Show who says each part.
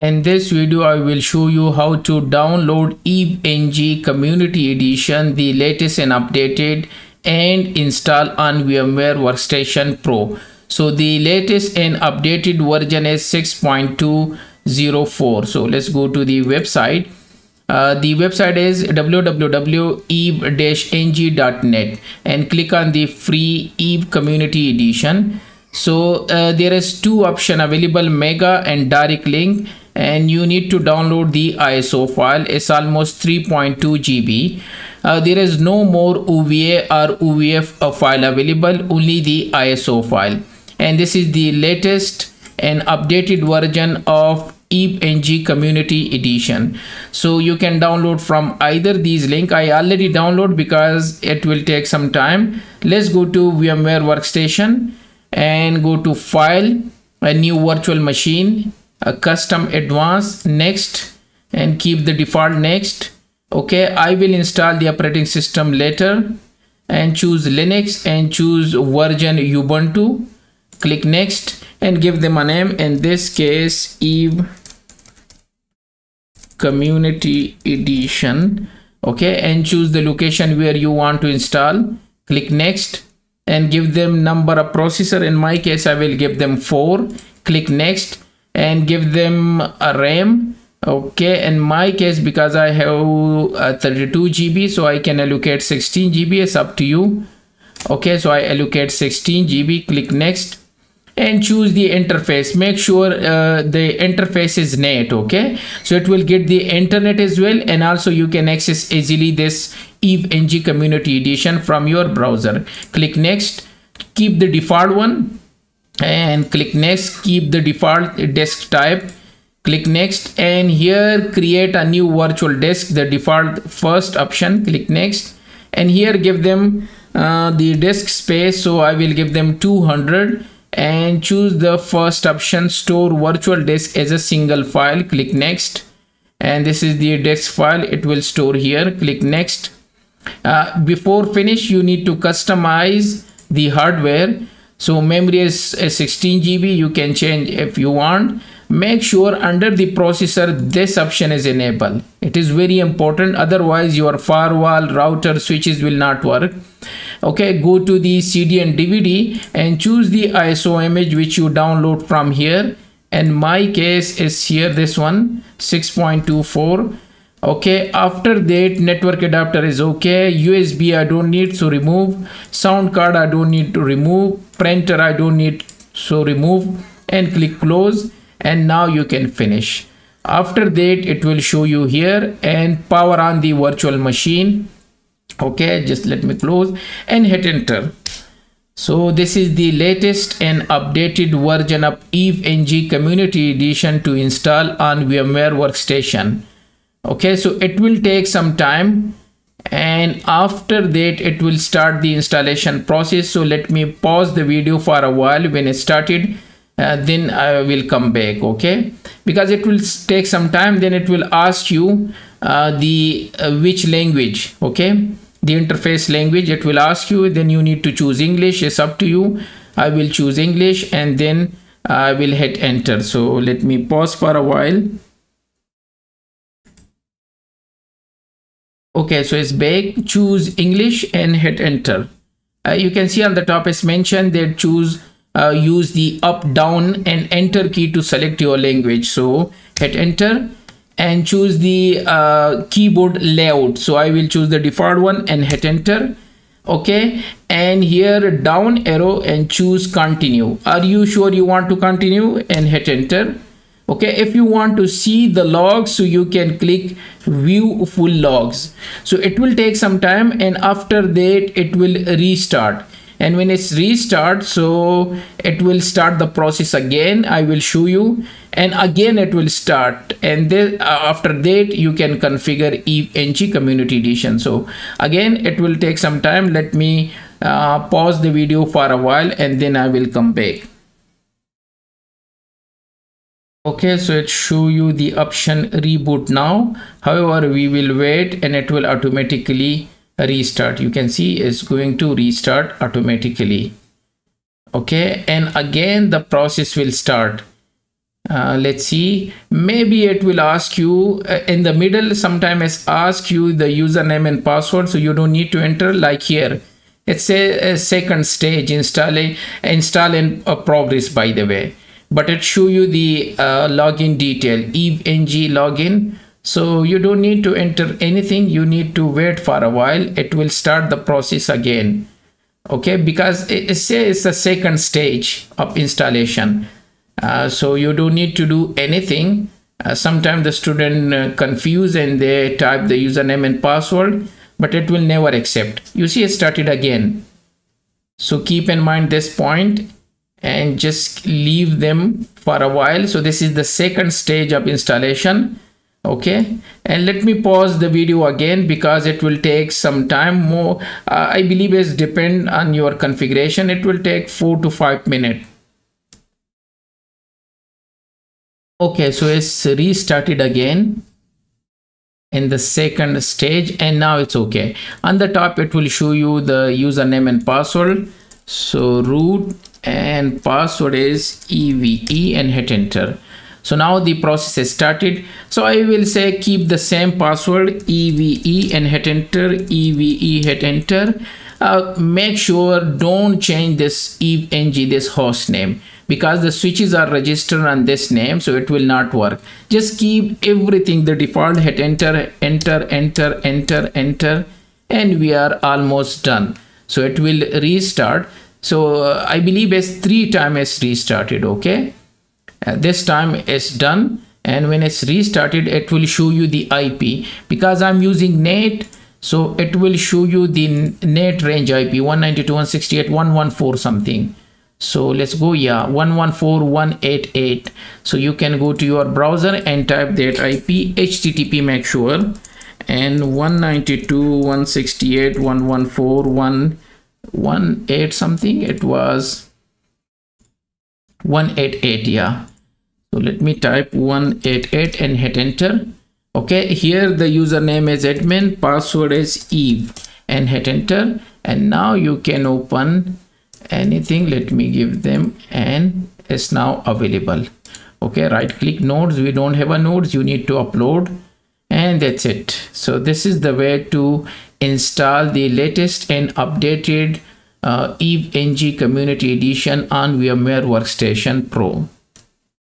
Speaker 1: In this video, I will show you how to download EveNG Community Edition, the latest and updated and install on VMware Workstation Pro. So the latest and updated version is 6.204. So let's go to the website. Uh, the website is www.eve-ng.net and click on the free Eve Community Edition. So uh, there is two option available, Mega and Direct Link and you need to download the ISO file. It's almost 3.2 GB uh, there is no more OVA or OVF file available only the ISO file. And this is the latest and updated version of EveNG community edition. So you can download from either these link. I already download because it will take some time. Let's go to VMware workstation and go to file a new virtual machine a custom advanced next and keep the default next. Okay i will install the operating system later and choose linux and choose version ubuntu. Click next and give them a name. In this case eve community edition. Okay and choose the location where you want to install. Click next and give them number of processor. In my case i will give them four. Click next and give them a RAM okay? In my case because I have uh, 32 GB so I can allocate 16 GB it's up to you okay? So I allocate 16 GB click next and choose the interface. Make sure uh, the interface is NAT okay? So it will get the internet as well and also you can access easily this EveNG community edition from your browser. Click next keep the default one and click next keep the default disk type. Click next and here create a new virtual disk the default first option. Click next and here give them uh, the disk space. So i will give them 200 and choose the first option store virtual disk as a single file. Click next and this is the disk file. It will store here. Click next. Uh, before finish you need to customize the hardware so memory is, uh, 16 GB you can change if you want. Make sure under the processor this option is enabled. It is very important otherwise your firewall router switches will not work. Okay go to the cd and dvd and choose the iso image which you download from here. And my case is here this one 6.24 okay after that network adapter is okay. Usb i don't need to remove. Sound card i don't need to remove. Printer i don't need so remove. And click close and now you can finish. After that it will show you here and power on the virtual machine. Okay just let me close and hit enter. So this is the latest and updated version of eve ng Community Edition to install on VMware Workstation okay so it will take some time and after that it will start the installation process. So let me pause the video for a while. When it started uh, then I will come back okay? Because it will take some time then it will ask you uh, the uh, which language okay? The interface language it will ask you then you need to choose English. It's up to you. I will choose English and then I will hit enter. So let me pause for a while okay so it's back choose english and hit enter. Uh, you can see on the top it's mentioned that choose uh, use the up down and enter key to select your language. So hit enter and choose the uh, keyboard layout. So i will choose the default one and hit enter. Okay and here down arrow and choose continue. Are you sure you want to continue and hit enter okay if you want to see the logs so you can click view full logs. So it will take some time and after that it will restart. And when it's restart so it will start the process again. I will show you. And again it will start. And then uh, after that you can configure EveNG community edition. So again it will take some time. Let me uh, pause the video for a while and then i will come back okay so it show you the option reboot now. However we will wait and it will automatically restart. You can see it's going to restart automatically. Okay and again the process will start. Uh, let's see. Maybe it will ask you uh, in the middle sometimes ask you the username and password so you don't need to enter like here. It's a, a second stage installing install in uh, progress by the way but it show you the uh, login detail eve ng login. So you don't need to enter anything. You need to wait for a while. It will start the process again. Okay? Because it, it it's the second stage of installation. Uh, so you don't need to do anything. Uh, sometimes the student uh, confuse and they type the username and password but it will never accept. You see it started again. So keep in mind this point and just leave them for a while. So this is the second stage of installation okay? And let me pause the video again because it will take some time. More uh, i believe it's depend on your configuration. It will take four to five minutes. Okay so it's restarted again in the second stage and now it's okay. On the top it will show you the username and password. So root and password is eve and hit enter. So now the process has started. So i will say keep the same password eve and hit enter eve hit enter. Uh, make sure don't change this eve ng this host name because the switches are registered on this name so it will not work. Just keep everything the default hit enter enter enter enter enter and we are almost done. So it will restart so uh, i believe it's three time times restarted okay? Uh, this time it's done and when it's restarted it will show you the ip because i'm using NAT so it will show you the NAT range ip 192.168.114 something. So let's go yeah 114.188 so you can go to your browser and type that ip http make sure and 192.168.114.118 something it was 188 yeah. So let me type 188 and hit enter. Okay here the username is admin password is eve and hit enter. And now you can open anything. Let me give them and is now available. Okay right click nodes. We don't have a nodes. You need to upload. And that's it. So this is the way to install the latest and updated uh, eve ng community edition on vmware workstation pro